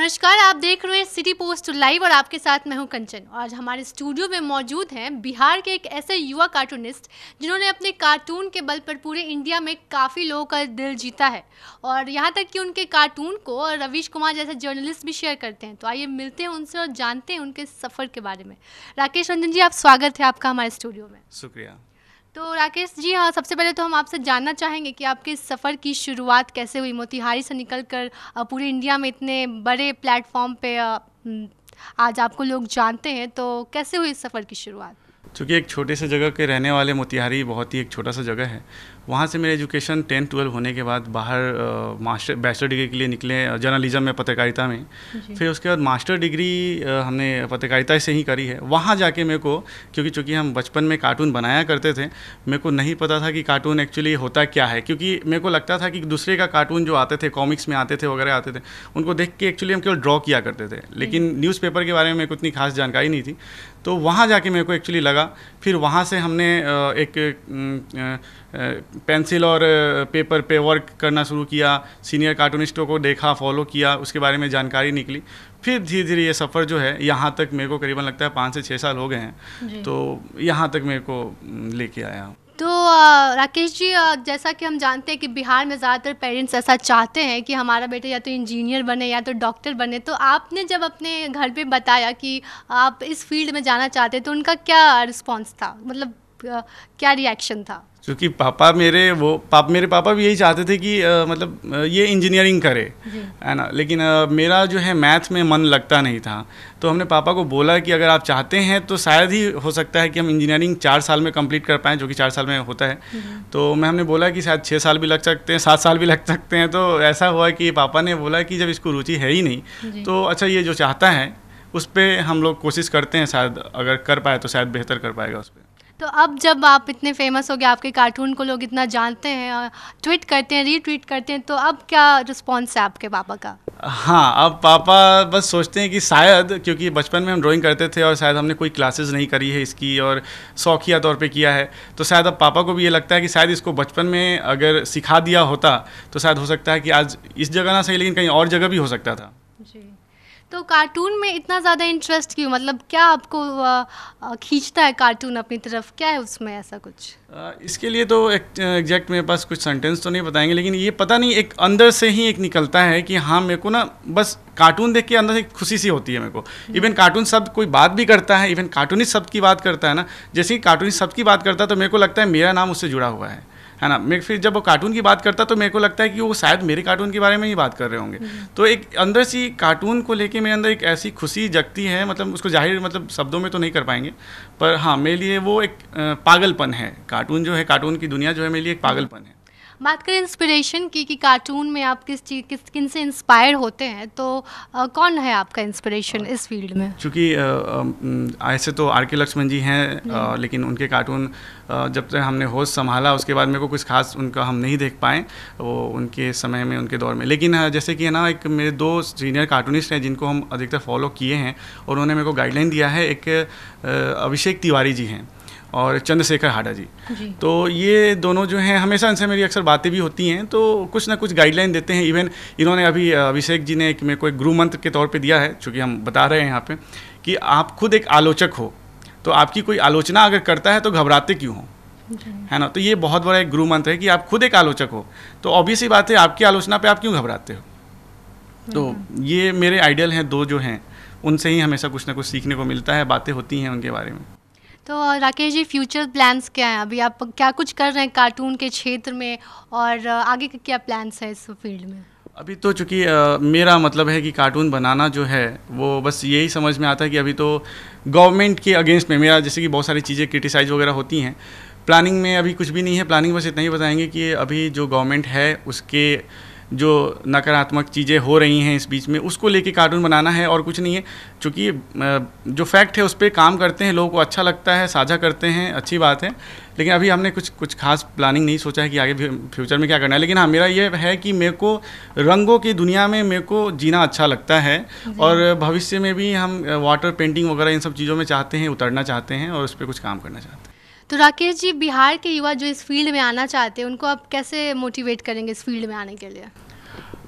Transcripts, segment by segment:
नमस्कार, आप देख रहे हैं सिटी पोस्ट लाइव और आपके साथ मैं हूँ कंचन। और आज हमारे स्टूडियो में मौजूद हैं बिहार के एक ऐसे युवा कार्टूनिस्ट जिन्होंने अपने कार्टून के बल पर पूरे इंडिया में काफ़ी लोगों का दिल जीता है। और यहाँ तक कि उनके कार्टून को रवीश कुमार जैसे जर्नलिस्ट भी शेयर करते हैं। तो आइए मिलते हैं उनसे और जानते हैं उनके सफ़र के बारे में। राकेश रंजन जी, आप स्वागत है आपका हमारे स्टूडियो में। शुक्रिया। तो राकेश जी हाँ सबसे पहले तो हम आपसे जानना चाहेंगे कि आपके इस सफ़र की शुरुआत कैसे हुई? मोतिहारी से निकल कर पूरे इंडिया में इतने बड़े प्लेटफॉर्म पे आज आपको लोग जानते हैं तो कैसे हुई इस सफ़र की शुरुआत? चूँकि एक छोटे से जगह के रहने वाले मोतिहारी बहुत ही एक छोटा सा जगह है वहाँ से मेरे एजुकेशन टेंथ ट्वेल्व होने के बाद बाहर मास्टर बैचलर डिग्री के लिए निकले जर्नलिज्म में पत्रकारिता में। फिर उसके बाद मास्टर डिग्री हमने पत्रकारिता से ही करी है। वहाँ जाके मेरे को क्योंकि चूँकि हम बचपन में कार्टून बनाया करते थे मेरे को नहीं पता था कि कार्टून एक्चुअली होता क्या है। क्योंकि मेरे को लगता था कि दूसरे का कार्टून जो आते थे कॉमिक्स में आते थे वगैरह आते थे उनको देख के एक्चुअली हम केवल ड्रॉ किया करते थे। लेकिन न्यूज़पेपर के बारे में मेरे को इतनी खास जानकारी नहीं थी। तो वहाँ जाके मेरे को एक्चुअली लगा। फिर वहाँ से हमने एक पेंसिल और पेपर पे वर्क करना शुरू किया। सीनियर कार्टूनिस्टों को देखा फॉलो किया उसके बारे में जानकारी निकली। फिर धीरे धीरे ये सफ़र जो है यहाँ तक मेरे को करीबन लगता है पाँच से छः साल हो गए हैं। तो यहाँ तक मेरे को लेके आया। हूँ तो राकेश जी जैसा कि हम जानते हैं कि बिहार में ज़्यादातर पेरेंट्स ऐसा चाहते हैं कि हमारा बेटा या तो इंजीनियर बने या तो डॉक्टर बने तो आपने जब अपने घर पे बताया कि आप इस फ़ील्ड में जाना चाहते हैं तो उनका क्या रिस्पॉन्स था? मतलब क्या रिएक्शन था? क्योंकि पापा मेरे वो पाप मेरे पापा भी यही चाहते थे कि अ, मतलब ये इंजीनियरिंग करे है ना? लेकिन अ, मेरा जो है मैथ में मन लगता नहीं था। तो हमने पापा को बोला कि अगर आप चाहते हैं तो शायद ही हो सकता है कि हम इंजीनियरिंग चार साल में कंप्लीट कर पाएँ जो कि चार साल में होता है। तो मैं हमने बोला कि शायद छः साल भी लग सकते हैं सात साल भी लग सकते हैं। तो ऐसा हुआ कि पापा ने बोला कि जब इसको रुचि है ही नहीं तो अच्छा ये जो चाहता है उस पर हम लोग कोशिश करते हैं शायद अगर कर पाए तो शायद बेहतर कर पाएगा उस पर तो अब जब आप इतने फ़ेमस हो गए आपके कार्टून को लोग इतना जानते हैं ट्वीट करते हैं रीट्वीट करते हैं तो अब क्या रिस्पॉन्स है आपके पापा का? हाँ अब पापा बस सोचते हैं कि शायद क्योंकि बचपन में हम ड्राइंग करते थे और शायद हमने कोई क्लासेस नहीं करी है इसकी और शौकिया तौर पे किया है। तो शायद अब पापा को भी ये लगता है कि शायद इसको बचपन में अगर सिखा दिया होता तो शायद हो सकता है कि आज इस जगह ना सही लेकिन कहीं और जगह भी हो सकता था। जी। तो कार्टून में इतना ज़्यादा इंटरेस्ट क्यों? मतलब क्या आपको खींचता है कार्टून अपनी तरफ़? क्या है उसमें ऐसा कुछ? अ, इसके लिए तो एग्जैक्ट मेरे पास कुछ सेंटेंस तो नहीं बताएँगे लेकिन ये पता नहीं एक अंदर से ही एक निकलता है कि हाँ मेरे को ना बस कार्टून देख के अंदर से खुशी सी होती है मेरे को। इवन कार्टून शब्द कोई बात भी करता है इवन कार्टूनिस्ट शब्द की बात करता है ना जैसे ही कार्टूनिस्ट शब्द की बात करता है तो मेरे को लगता है मेरा नाम उससे जुड़ा हुआ है। है ना? मैं फिर जब वो कार्टून की बात करता तो मेरे को लगता है कि वो शायद मेरे कार्टून के बारे में ही बात कर रहे होंगे। तो एक अंदर सी कार्टून को लेके मेरे अंदर एक ऐसी खुशी जगती है मतलब उसको ज़ाहिर मतलब शब्दों में तो नहीं कर पाएँगे पर हाँ मेरे लिए वो एक पागलपन है। कार्टून जो है कार्टून की दुनिया जो है मेरे लिए एक पागलपन है। बात करें इंस्पिरेशन की कि कार्टून में आप किस चीज़ किस किन से इंस्पायर होते हैं तो अ, कौन है आपका इंस्पिरेशन इस फ़ील्ड में? चूँकि ऐसे तो आर के लक्ष्मण जी हैं लेकिन उनके कार्टून जब तक हमने होश संभाला उसके बाद मेरे को कुछ खास उनका हम नहीं देख पाए वो उनके समय में उनके दौर में। लेकिन जैसे कि है ना एक मेरे दो सीनियर कार्टूनिस्ट हैं जिनको हम अधिकतर फॉलो किए हैं और उन्होंने मेरे को गाइडलाइन दिया है एक अभिषेक तिवारी जी हैं। और चंद्रशेखर हाडा जी। जी। तो ये दोनों जो हैं हमेशा इनसे मेरी अक्सर बातें भी होती हैं तो कुछ ना कुछ गाइडलाइन देते हैं। इवन इन्होंने अभी अभिषेक जी ने एक मेरे को एक गुरु मंत्र के तौर पे दिया है चूँकि हम बता रहे हैं यहाँ पे कि आप खुद एक आलोचक हो। तो आपकी कोई आलोचना अगर करता है तो घबराते क्यों हो? है ना? तो ये बहुत बड़ा एक गुरु मंत्र है कि आप खुद एक आलोचक हो। तो ऑब्वियस ही बात है आपकी आलोचना पे आप क्यों घबराते हो? तो ये मेरे आइडियल हैं दो जो हैं उनसे ही हमेशा कुछ ना कुछ सीखने को मिलता है बातें होती हैं उनके बारे में। तो राकेश जी फ्यूचर प्लान्स क्या हैं? अभी आप क्या कुछ कर रहे हैं कार्टून के क्षेत्र में? और आगे के क्या प्लान्स हैं इस फ़ील्ड में? अभी तो चूँकि मेरा मतलब है कि कार्टून बनाना जो है, वो बस यही समझ में आता है कि अभी तो गवर्नमेंट के अगेंस्ट में, मेरा जैसे कि बहुत सारी चीज़ें क्रिटिसाइज वगैरह होती हैं। प्लानिंग में अभी कुछ भी नहीं है। प्लानिंग बस इतना ही बताएँगे कि अभी जो गवर्नमेंट है, उसके जो नकारात्मक चीज़ें हो रही हैं इस बीच में उसको लेके कार्टून बनाना है और कुछ नहीं है। चूँकि जो फैक्ट है उस पर काम करते हैं लोगों को अच्छा लगता है साझा करते हैं अच्छी बात है। लेकिन अभी हमने कुछ कुछ खास प्लानिंग नहीं सोचा है कि आगे फ्यूचर में क्या करना है। लेकिन हाँ मेरा ये है कि मेरे को रंगों की दुनिया में मेरे को जीना अच्छा लगता है। और भविष्य में भी हम वाटर पेंटिंग वगैरह इन सब चीज़ों में चाहते हैं उतरना चाहते हैं और उस पर कुछ काम करना चाहते हैं। तो राकेश जी बिहार के युवा जो इस फ़ील्ड में आना चाहते हैं उनको आप कैसे मोटिवेट करेंगे इस फ़ील्ड में आने के लिए?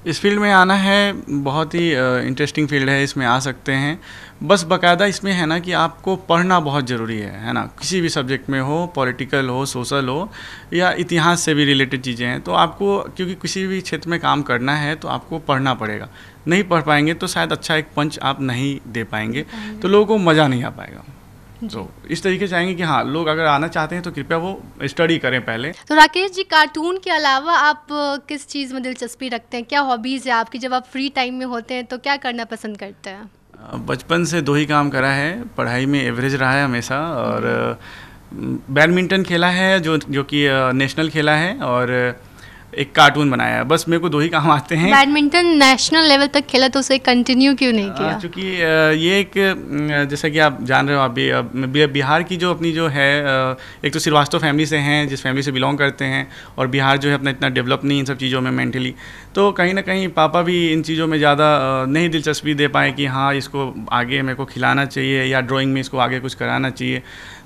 इस फ़ील्ड में आना है बहुत ही इंटरेस्टिंग फ़ील्ड है इसमें आ सकते हैं। बस बाकायदा इसमें है ना कि आपको पढ़ना बहुत ज़रूरी है है ना? किसी भी सब्जेक्ट में हो पॉलिटिकल हो सोशल हो या इतिहास से भी रिलेटेड चीज़ें हैं तो आपको क्योंकि किसी भी क्षेत्र में काम करना है तो आपको पढ़ना पड़ेगा। नहीं पढ़ पाएँगे तो शायद अच्छा एक पंच आप नहीं दे पाएँगे। तो लोगों को मज़ा नहीं आ पाएगा। तो इस तरीके से आएँगे कि हाँ लोग अगर आना चाहते हैं तो कृपया वो स्टडी करें पहले। तो राकेश जी कार्टून के अलावा आप किस चीज़ में दिलचस्पी रखते हैं? क्या हॉबीज़ है आपकी? जब आप फ्री टाइम में होते हैं तो क्या करना पसंद करते हैं? बचपन से दो ही काम करा है। पढ़ाई में एवरेज रहा है हमेशा और बैडमिंटन खेला है जो जो कि नेशनल खेला है और एक कार्टून बनाया है। बस मेरे को दो ही काम आते हैं। बैडमिंटन नेशनल लेवल तक खेला तो उसे कंटिन्यू क्यों नहीं किया? क्योंकि ये एक जैसा कि आप जान रहे हो आप बिहार की जो अपनी जो है एक तो श्रीवास्तव फैमिली से हैं जिस फैमिली से बिलोंग करते हैं और बिहार जो है अपना इतना डेवलप नहीं इन सब चीज़ों में मेंटली तो कहीं ना कहीं पापा भी इन चीज़ों में ज़्यादा नहीं दिलचस्पी दे पाए कि हाँ इसको आगे मेरे को खिलाना चाहिए या ड्राइंग में इसको आगे कुछ कराना चाहिए।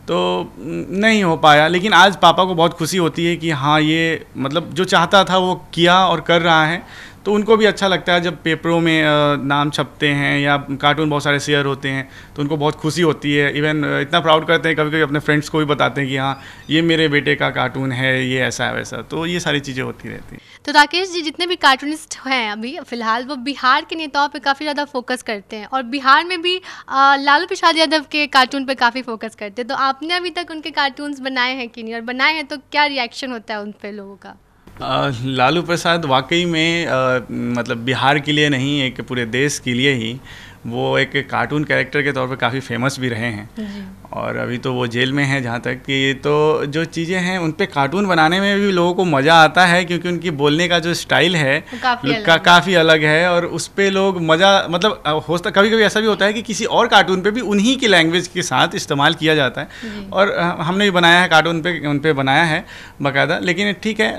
तो नहीं हो पाया। लेकिन आज पापा को बहुत खुशी होती है कि हाँ ये मतलब जो चाहता था वो किया और कर रहा है। तो उनको भी अच्छा लगता है जब पेपरों में नाम छपते हैं या कार्टून बहुत सारे शेयर होते हैं तो उनको बहुत खुशी होती है। इवन इतना प्राउड करते हैं कभी कभी अपने फ्रेंड्स को भी बताते हैं कि हाँ ये मेरे बेटे का कार्टून है, ये ऐसा है वैसा तो ये सारी चीज़ें होती रहती हैं। तो राकेश जी जितने भी कार्टूनिस्ट हैं अभी फ़िलहाल वो बिहार के नेताओं पे काफ़ी ज़्यादा फोकस करते हैं और बिहार में भी लालू प्रसाद यादव के कार्टून पे काफ़ी फोकस करते हैं। तो आपने अभी तक उनके कार्टून्स बनाए हैं कि नहीं? और बनाए हैं तो क्या रिएक्शन होता है उन पर लोगों का? लालू प्रसाद वाकई में आ, मतलब बिहार के लिए नहीं एक पूरे देश के लिए ही वो एक कार्टून कैरेक्टर के तौर पे काफ़ी फ़ेमस भी रहे हैं। और अभी तो वो जेल में हैं जहाँ तक कि तो जो चीज़ें हैं उन पर कार्टून बनाने में भी लोगों को मज़ा आता है क्योंकि उनकी बोलने का जो स्टाइल है काफ़ी का, अलग, काफ़ी अलग है और उस पर लोग मज़ा मतलब होता कभी कभी ऐसा भी होता है कि किसी और कार्टून पे भी उन्हीं की लैंग्वेज के साथ इस्तेमाल किया जाता है। और हमने भी बनाया है कार्टून पे उन पर बनाया है बाकायदा लेकिन ठीक है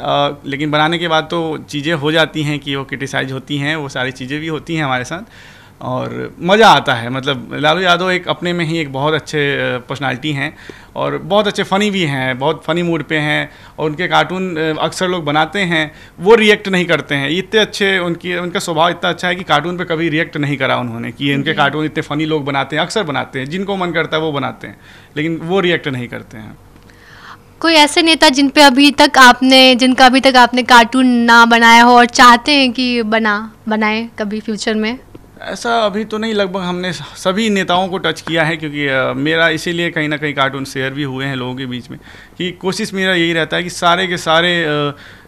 लेकिन बनाने के बाद तो चीज़ें हो जाती हैं कि वो क्रिटिसाइज होती हैं वो सारी चीज़ें भी होती हैं हमारे साथ। और मज़ा आता है मतलब लालू यादव एक अपने में ही एक बहुत अच्छे पर्सनालिटी हैं और बहुत अच्छे फ़नी भी हैं बहुत फ़नी मूड पे हैं और उनके कार्टून अक्सर लोग बनाते हैं वो रिएक्ट नहीं करते हैं। इतने अच्छे उनकी उनका स्वभाव इतना अच्छा है कि कार्टून पे कभी रिएक्ट नहीं करा उन्होंने कि उनके कार्टून इतने फ़नी लोग बनाते हैं अक्सर बनाते हैं जिनको मन करता है वो बनाते हैं लेकिन वो रिएक्ट नहीं करते हैं। कोई ऐसे नेता जिन पे अभी तक आपने जिनका अभी तक आपने कार्टून ना बनाया हो और चाहते हैं कि बना बनाए कभी फ्यूचर में? ऐसा अभी तो नहीं, लगभग हमने सभी नेताओं को टच किया है क्योंकि मेरा इसीलिए कहीं ना कहीं कार्टून शेयर भी हुए हैं लोगों के बीच में कि कोशिश मेरा यही रहता है कि सारे के सारे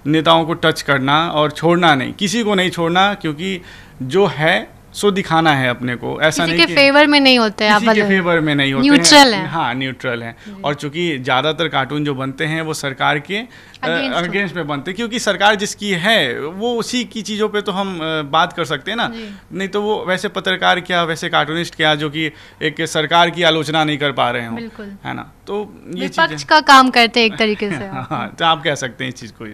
नेताओं को टच करना और छोड़ना नहीं, किसी को नहीं छोड़ना क्योंकि जो है सो दिखाना है अपने को ऐसा नहीं के फेवर में नहीं होते किसी के फेवर में नहीं होते न्यूट्रल है। हाँ। न्यूट्रल है। और चूँकि ज़्यादातर कार्टून जो बनते हैं वो सरकार के अगेंस्ट में बनते हैं। क्योंकि सरकार जिसकी है वो उसी की चीज़ों पे तो हम बात कर सकते हैं ना। नहीं तो वो वैसे पत्रकार क्या वैसे कार्टूनिस्ट क्या जो कि एक सरकार की आलोचना नहीं कर पा रहे हो। है ना? तो ये विपक्ष का काम करते हैं एक तरीके से। हाँ तो आप कह सकते हैं इस चीज़ को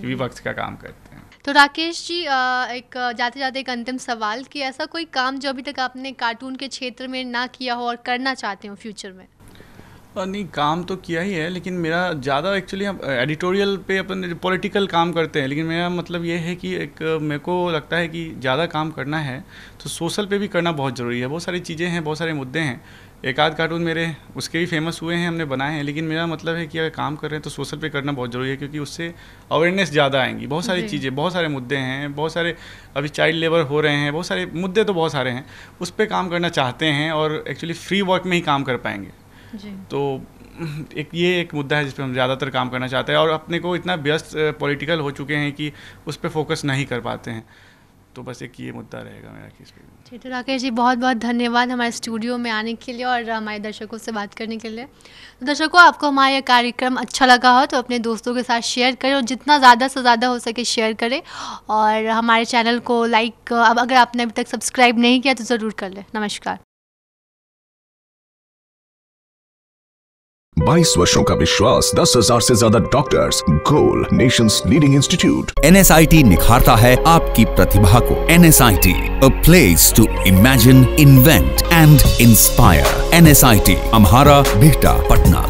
विपक्ष का काम करते हैं। तो राकेश जी एक जाते जाते एक अंतिम सवाल कि ऐसा कोई काम जो अभी तक आपने कार्टून के क्षेत्र में ना किया हो और करना चाहते हो फ्यूचर में? नहीं काम तो किया ही है लेकिन मेरा ज़्यादा एक्चुअली हम एडिटोरियल पे अपन पॉलिटिकल काम करते हैं लेकिन मेरा मतलब ये है कि एक मेरे को लगता है कि ज़्यादा काम करना है तो सोशल पे भी करना बहुत ज़रूरी है। बहुत सारी चीज़ें हैं बहुत सारे मुद्दे हैं। एक आध कार्टून मेरे उसके भी फ़ेमस हुए हैं हमने बनाए हैं लेकिन मेरा मतलब है कि अगर काम कर रहे हैं तो सोशल पे करना बहुत ज़रूरी है क्योंकि उससे अवेयरनेस ज़्यादा आएँगी। बहुत सारी चीज़ें बहुत सारे मुद्दे हैं बहुत सारे अभी चाइल्ड लेबर हो रहे हैं बहुत सारे मुद्दे तो बहुत सारे हैं उस पर काम करना चाहते हैं और एक्चुअली फ्री वर्क में ही काम कर पाएँगे। तो एक ये एक मुद्दा है जिस पर हम ज़्यादातर काम करना चाहते हैं और अपने को इतना व्यस्त पॉलिटिकल हो चुके हैं कि उस पर फोकस नहीं कर पाते हैं। तो बस एक ये मुद्दा रहेगा मेरा किस पे ठीक तो राकेश जी बहुत बहुत धन्यवाद हमारे स्टूडियो में आने के लिए और हमारे दर्शकों से बात करने के लिए। तो दर्शकों आपको हमारा यह कार्यक्रम अच्छा लगा हो तो अपने दोस्तों के साथ शेयर करें और जितना ज़्यादा से ज़्यादा हो सके शेयर करें और हमारे चैनल को लाइक अब अगर आपने अभी तक सब्सक्राइब नहीं किया तो ज़रूर कर लें। नमस्कार। बाईस वर्षो का विश्वास, दस हज़ार ऐसी ज़्यादा doctors goal nation leading institute N S I T निखारता है आपकी प्रतिभा को। N S I T a place to imagine invent and inspire N S I T Amhara Bihta Patna